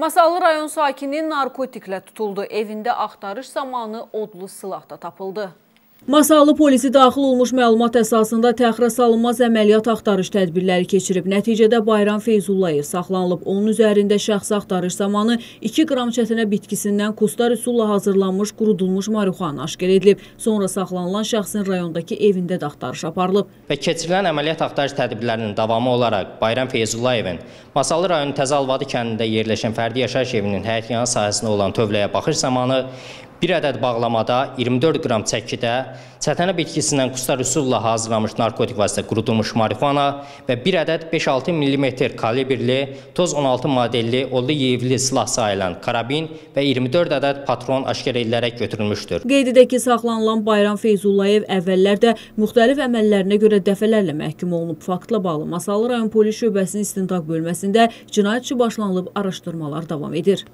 Masallı rayon sakini narkotiklə tutuldu. Evində axtarış zamanı odlu silah da tapıldı. Masallı polisi daxil olmuş məlumat əsasında təxirə salınmaz əməliyyat axtarış tədbirləri keçirib. Nəticədə Bayram Feyzullayev saxlanılıb. Onun üzərində şəxsi axtarış zamanı 2 qram çətinə bitkisindən kustar üsulla hazırlanmış qurudulmuş marihuana aşkar edilib. Sonra saxlanılan şəxsin rayondakı evində də axtarış aparılıb. və keçirilən əməliyyat axtarış tədbirlərinin davamı olaraq Bayram Feyzullayevin Masallı rayonu Təzalvadı kəndində yerləşən fərdi yaşayış evinin həyətyanı sahəsində olan tövləyə baxış zamanı bir ədəd bağlamada 24 qram çəkidə çətənə bitkisindən kustar üsulla hazırlanmış narkotik vasitə qurudulmuş marihuana və bir ədəd 5-6 mm kalibrli toz 16 modelli odlu yeyivli silah sayılan karabin və 24 ədəd patron aşkar edilərək götürülmüşdür. Qeyd edək ki, saxlanılan Bayram Feyzullayev əvvəllər də müxtəlif əməllərinə görə dəfələrlə məhkum olunub. Faktla bağlı Masallı rayon polis şöbəsinin istintaq bölməsində cinayət işi başlanılıb, araşdırmalar davam edir.